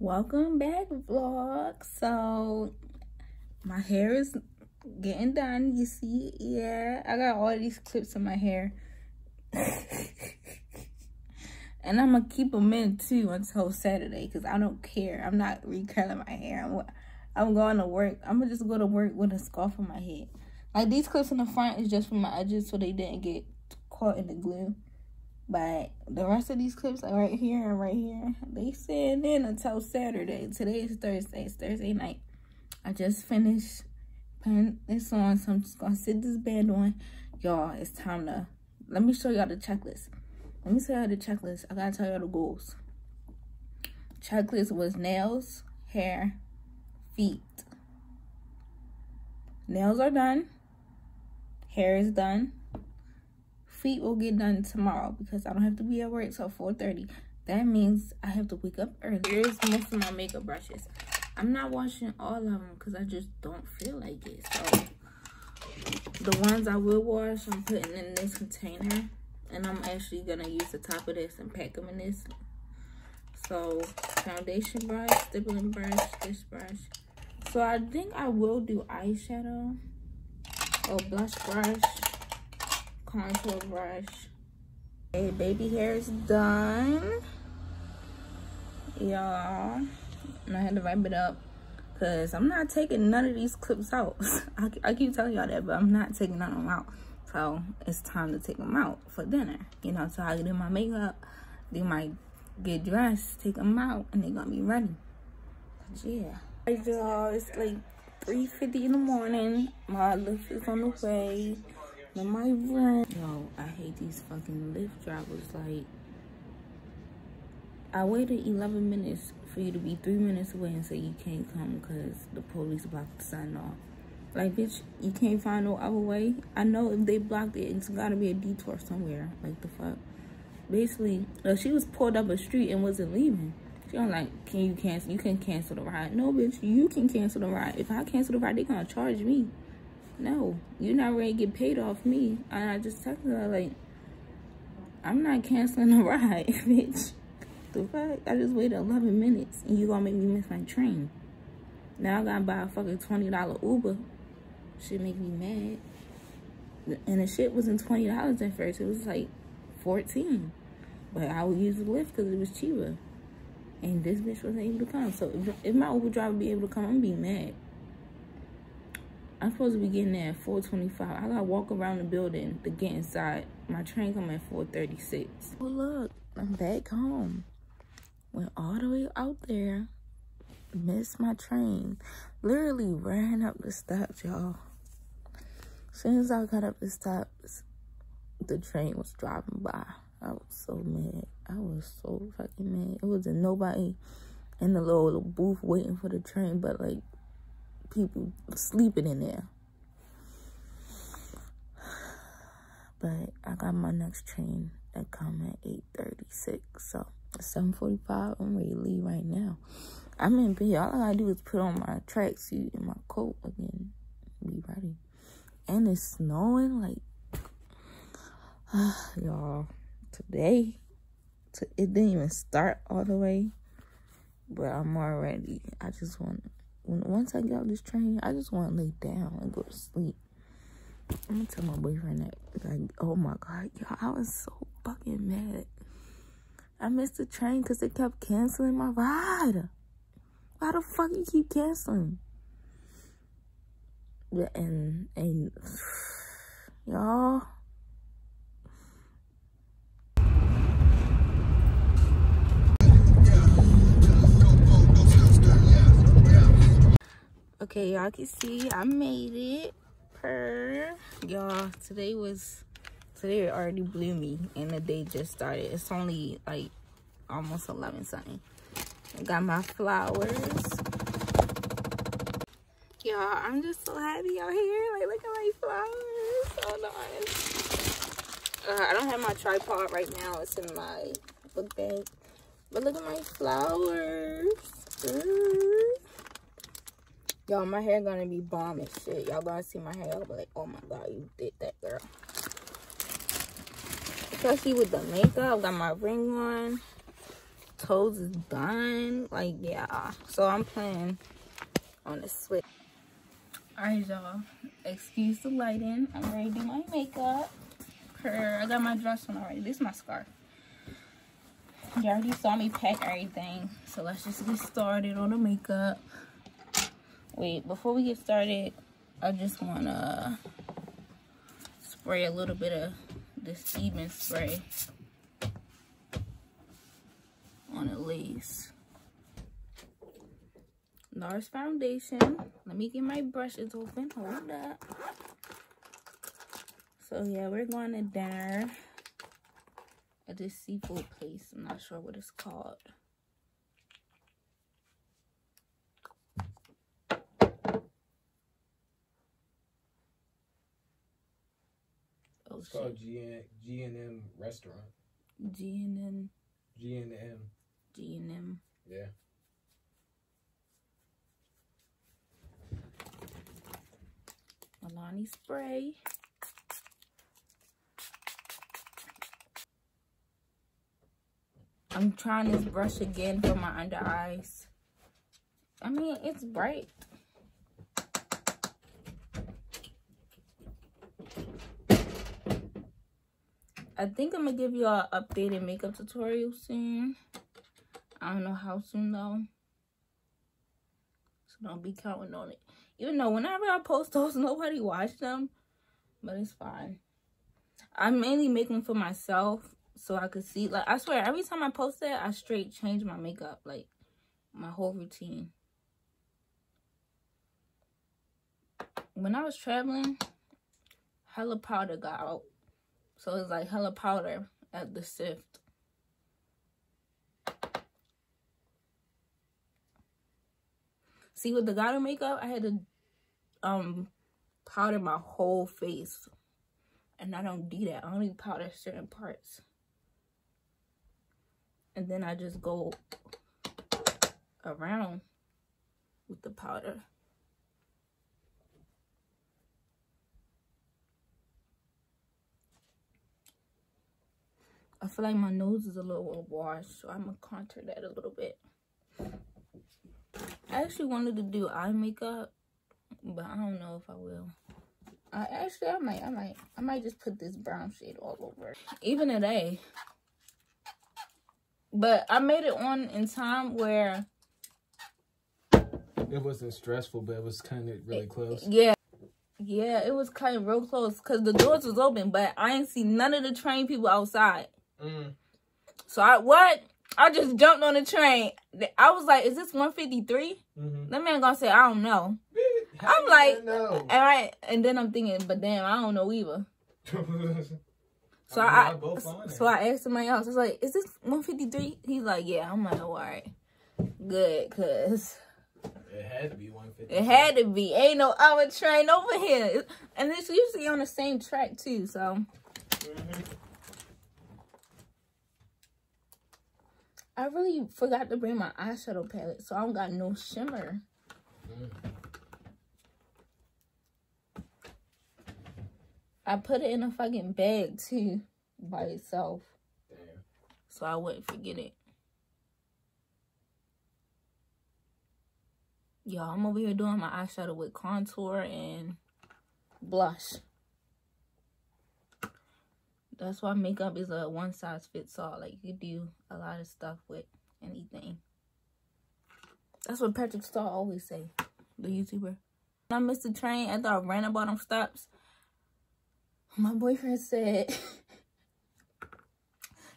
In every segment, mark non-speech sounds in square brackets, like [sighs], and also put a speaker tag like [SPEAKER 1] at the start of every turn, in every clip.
[SPEAKER 1] welcome back vlog. So my hair is getting done you see? Yeah i got all these clips in my hair. [laughs] And i'm gonna keep them in too until saturday because i don't care. I'm not recurling my hair. I'm, I'm going to work. I'm gonna just go to work with a scarf on my head. Like these clips in the front is just for my edges so they didn't get caught in the glue but the rest of these clips are right here and right here. They staying in until Saturday. Today is Thursday. It's Thursday night. I just finished putting this on. So I'm just going to sit this band on. Y'all, it's time to... Let me show y'all the checklist. Let me show y'all the checklist. I got to tell y'all the goals. Checklist was nails, hair, feet. Nails are done. Hair is done feet will get done tomorrow because I don't have to be at work till 4.30. That means I have to wake up early. Here's most of my makeup brushes. I'm not washing all of them because I just don't feel like it. So the ones I will wash, I'm putting in this container. And I'm actually going to use the top of this and pack them in this. So foundation brush, stippling brush, this brush. So I think I will do eyeshadow or blush brush contour brush. Okay, baby hair is done. Y'all. And I had to wrap it up. Because I'm not taking none of these clips out. [laughs] I, I keep telling y'all that, but I'm not taking none of them out. So it's time to take them out for dinner. You know, so I do my makeup, do my get dressed, take them out, and they're gonna be ready. Yeah. Hey y'all, it's like 3.50 in the morning. My Lyft is on the way in my room. Yo, I hate these fucking Lyft drivers. Like, I waited 11 minutes for you to be three minutes away and say you can't come because the police blocked the sign off. Like, bitch, you can't find no other way. I know if they blocked it, it's gotta be a detour somewhere. Like, the fuck? Basically, uh, she was pulled up a street and wasn't leaving. She was like, can you cancel? You can cancel the ride. No, bitch, you can cancel the ride. If I cancel the ride, they gonna charge me no, you're not ready to get paid off me. And I just texted her, like, I'm not canceling the [laughs] ride, bitch. The fuck? I just waited 11 minutes and you gonna make me miss my train. Now I gotta buy a fucking $20 Uber. Shit make me mad. And the shit wasn't $20 at first. It was like 14 But I would use the Lyft because it was cheaper. And this bitch wasn't able to come. So if, if my Uber driver be able to come, I'm gonna be mad. I'm supposed to be getting there at 4.25. I gotta walk around the building to get inside. My train come at 4.36. Oh, look, I'm back home. Went all the way out there. Missed my train. Literally ran up the steps, y'all. Soon as I got up the steps, the train was driving by. I was so mad. I was so fucking mad. It wasn't nobody in the little, little booth waiting for the train, but like people sleeping in there. But I got my next train that come at 8.36. So 7.45, I'm ready to leave right now. I'm in bed. All I gotta do is put on my tracksuit and my coat again. Be ready. And it's snowing like [sighs] y'all today it didn't even start all the way but i'm already i just want once I get off this train, I just want to lay down and go to sleep. I'm gonna tell my boyfriend that. Like, oh my god, y'all, I was so fucking mad. I missed the train because they kept canceling my ride. Why the fuck you keep canceling? And and [sighs] y'all. Okay y'all can see i made it. Per y'all today was today already blew me and the day just started. It's only like almost 11 something. I got my flowers. Y'all i'm just so happy out here. Like look at my flowers. So nice uh, i don't have my tripod right now. It's in my book bag. But look at my flowers. Ooh. Y'all, my hair gonna be bomb and shit. Y'all gonna see my hair. Y'all be like, oh my god, you did that, girl. Especially with the makeup. Got my ring on. toes is done. Like, yeah. So I'm playing on the switch. Alright, y'all. Excuse the lighting. I'm ready to do my makeup. Her, I got my dress on already. This is my scarf. You already saw me pack everything. So let's just get started on the makeup. Wait, before we get started, I just want to spray a little bit of this Steven spray on a lace. NARS foundation. Let me get my brushes open. Hold up. So yeah, we're going to dinner at this seafood place. I'm not sure what it's called.
[SPEAKER 2] It's called G and M restaurant.
[SPEAKER 1] G and M.
[SPEAKER 2] G and M.
[SPEAKER 1] G and M.
[SPEAKER 2] Yeah.
[SPEAKER 1] Milani spray. I'm trying this brush again for my under eyes. I mean, it's bright. I think I'm gonna give you an updated makeup tutorial soon. I don't know how soon though. So don't be counting on it. Even though whenever I post those, [laughs] nobody watch them. But it's fine. I mainly make them for myself so I could see. Like, I swear, every time I post that, I straight change my makeup. Like, my whole routine. When I was traveling, hella powder got out. So it's like hella powder at the sift. See, with the Gato makeup, I had to um powder my whole face. And I don't do that. I only powder certain parts and then I just go around with the powder. I feel like my nose is a little washed, so I'm gonna contour that a little bit. I actually wanted to do eye makeup, but I don't know if I will. I actually I might I might I might just put this brown shade all over. Even today, but I made it on in time where
[SPEAKER 2] it wasn't stressful, but it was kind of really close.
[SPEAKER 1] Yeah. Yeah, it was kind of real close because the doors was open, but I didn't see none of the train people outside. Mm. So I what? I just jumped on the train. I was like, "Is this 153?" Mm-hmm. That man gonna say, "I don't know." How I'm like, know? and and then I'm thinking, but damn, I don't know either. [laughs] So I, I so I asked somebody else. I was like, "Is this 153?" He's like, "Yeah." I'm like, "All right, good, cause
[SPEAKER 2] it had to be 153.
[SPEAKER 1] It had to be. Ain't no other train over here, and it's usually on the same track too. So." Mm -hmm. I really forgot to bring my eyeshadow palette, so I don't got no shimmer. Mm. I put it in a fucking bag too by itself. Damn. So I wouldn't forget it. Y'all, I'm over here doing my eyeshadow with contour and blush. That's why makeup is a one size fits all. Like you do a lot of stuff with anything. That's what Patrick Starr always say, the YouTuber. I missed the train after I ran about them stops my boyfriend said [laughs]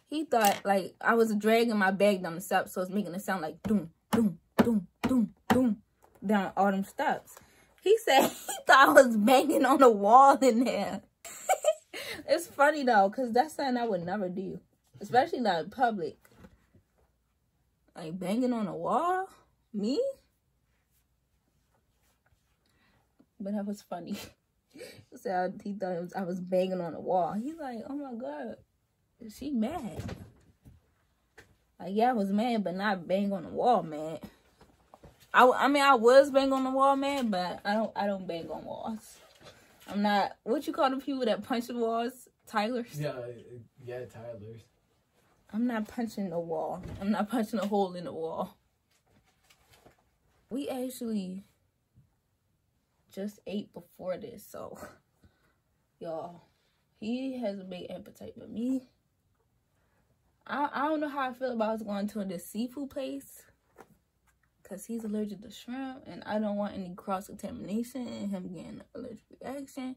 [SPEAKER 1] he thought like I was dragging my bag down the steps, so it's making it sound like doom, doom, doom, doom, doom down all them steps. He said [laughs] he thought I was banging on the wall in there. It's funny though, because that's something I would never do. Especially not in public. Like banging on a wall? Me? But that was funny. [laughs] said he thought was, I was banging on the wall. He's like, oh my God, is she mad? Like, yeah, I was mad, but not bang on the wall, man. I, I mean, I was bang on the wall, man, but I don't, I don't bang on walls. I'm not, what you call the people that punch the walls? Tylers?
[SPEAKER 2] Yeah, uh, yeah, Tylers.
[SPEAKER 1] I'm not punching the wall. I'm not punching a hole in the wall. We actually just ate before this, so y'all, he has a big appetite, but me, I, I don't know how I feel about going to this seafood place because he's allergic to shrimp and I don't want any cross-contamination and him getting an allergic reaction.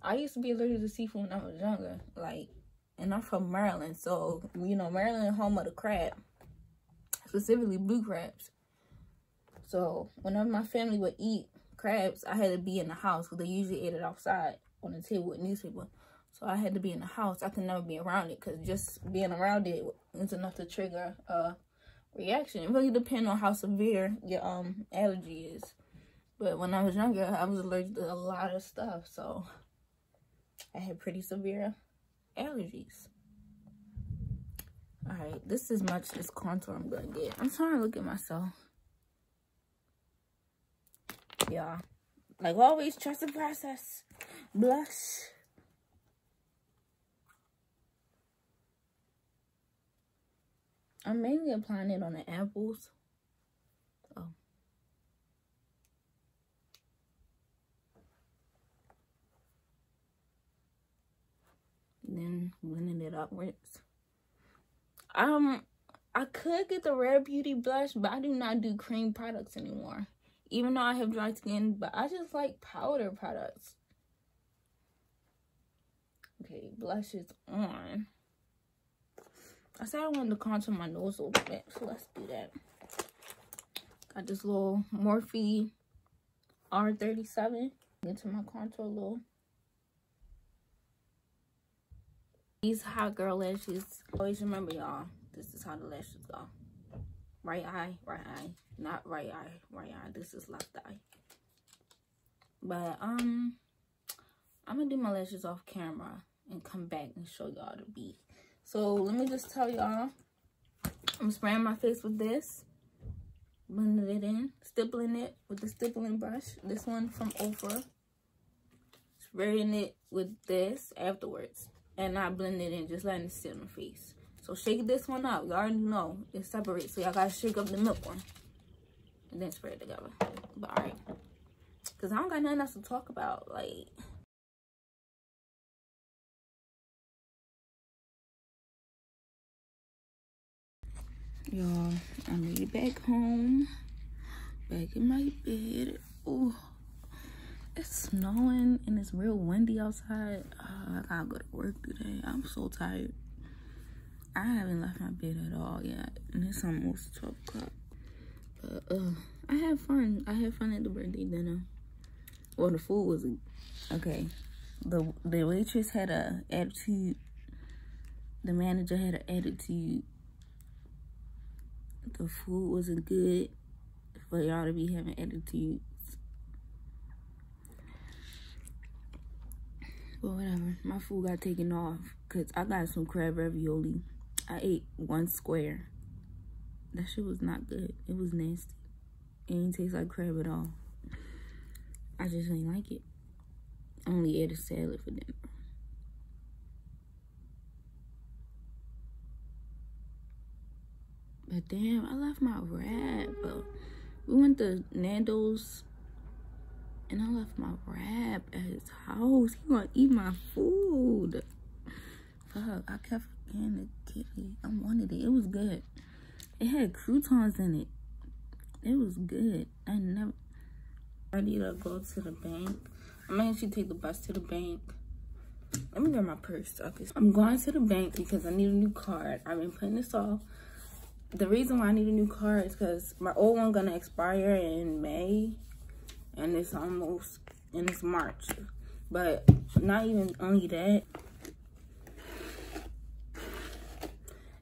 [SPEAKER 1] I used to be allergic to seafood when I was younger, like, and I'm from Maryland, so, you know, Maryland home of the crab, specifically blue crabs. So, whenever my family would eat crabs, I had to be in the house because they usually ate it outside on the table with newspaper. So I had to be in the house. I could never be around it because just being around it was enough to trigger a reaction. It really depends on how severe your um allergy is. But when I was younger, I was allergic to a lot of stuff. So I had pretty severe allergies. Alright, this is much as contour I'm gonna get. I'm trying to look at myself. Yeah. Like always, trust the process. Blush. I'm mainly applying it on the apples. Oh. Then blending it upwards. Um, I could get the Rare Beauty blush, but I do not do cream products anymore. Even though I have dry skin, but I just like powder products. Okay, blush is on. I said I wanted to contour my nose a little bit, so let's do that. Got this little Morphe R37 into my contour a little. These hot girl lashes. Always remember, y'all, this is how the lashes go. Right eye, right eye. Not right eye, right eye. This is left eye. But, um, I'm going to do my lashes off camera and come back and show y'all the beat. So let me just tell y'all, I'm spraying my face with this, blending it in, stippling it with the stippling brush. This one from Ofra. Spraying it with this afterwards. And not blending it in, just letting it sit on the face. So shake this one up. Y'all already know it separates. So y'all gotta shake up the milk one. And then spray it together. But alright. Cause I don't got nothing else to talk about. Like Y'all, I made it back home. Back in my bed. Oh, it's snowing and it's real windy outside. Uh, I gotta go to work today. I'm so tired. I haven't left my bed at all yet. And it's almost 12 o'clock. But, uh, I had fun. I had fun at the birthday dinner. Well, the food was, okay. The, the waitress had a attitude. The manager had an attitude the food wasn't good for y'all to be having attitudes. But whatever, my food got taken off because I got some crab ravioli. I ate one square. That shit was not good. It was nasty. It didn't taste like crab at all. I just ain't like it. I only ate a salad for dinner. But damn, I left my wrap. We went to Nando's and I left my wrap at his house. He gonna eat my food. Fuck, I kept forgetting to get it. I wanted it. It was good. It had croutons in it. It was good. I never ready to go to the bank. I'm gonna actually take the bus to the bank. Let me grab my purse. Okay. I'm going to the bank because I need a new card. I've been putting this off the reason why I need a new car is because my old one gonna expire in May, and it's almost and it's March. But not even only that,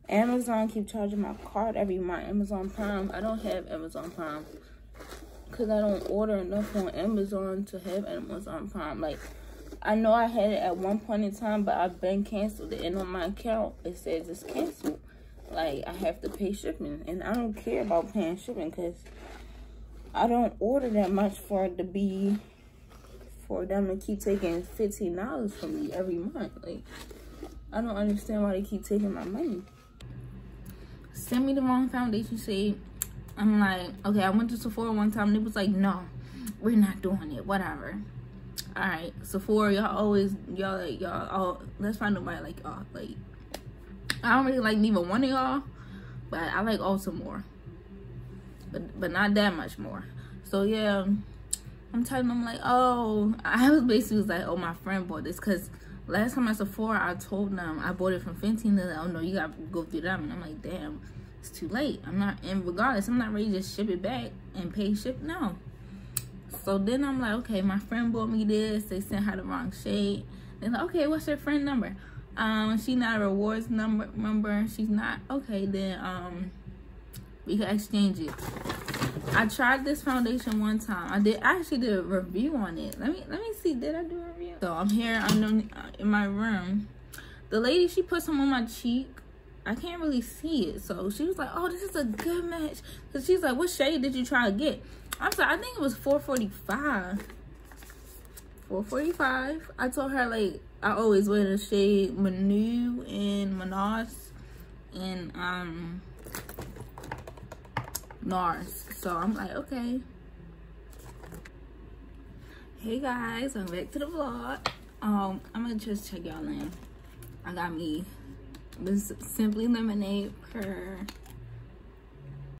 [SPEAKER 1] Amazon keep charging my card every month. Amazon Prime. I don't have Amazon Prime because I don't order enough on Amazon to have Amazon Prime. Like I know I had it at one point in time, but I've been canceled it, and on my account it says it's canceled like I have to pay shipping and I don't care about paying shipping because I don't order that much for it to be for them to keep taking $15 from me every month. Like I don't understand why they keep taking my money. Send me the wrong foundation shade. I'm like, okay, I went to Sephora one time and it was like, no, we're not doing it, whatever. All right, Sephora, y'all always, y'all, like, y'all, all, let's find nobody like y'all. Like, I don't really like neither one of y'all, but I like Ulta more. But, but not that much more. So, yeah, I'm telling them, like, oh, I [laughs] was basically was like, oh, my friend bought this because last time at Sephora, I told them I bought it from Fenty. They're like, oh, no, you got to go through them. And I'm like, damn it's too late. I'm not, and regardless, I'm not ready to ship it back and pay ship. No. So then I'm like, okay, my friend bought me this. They sent her the wrong shade. They're like, okay, what's your friend number? Um, she's not a rewards number member. She's not okay. Then um, we can exchange it. I tried this foundation one time. I did I actually did a review on it. Let me let me see. Did I do a review? So I'm here under in my room. The lady she put some on my cheek I can't really see it. So she was like, oh, this is a good match. Because she's like, what shade did you try to get? I'm sorry, I think it was 445. 445. I told her, like, I always wear the shade Manu and Manaus and um NARS. So I'm like, okay. Hey guys, I'm back to the vlog. Um, I'm gonna just check y'all in. I got me this Simply Lemonade per